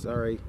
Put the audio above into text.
Sorry.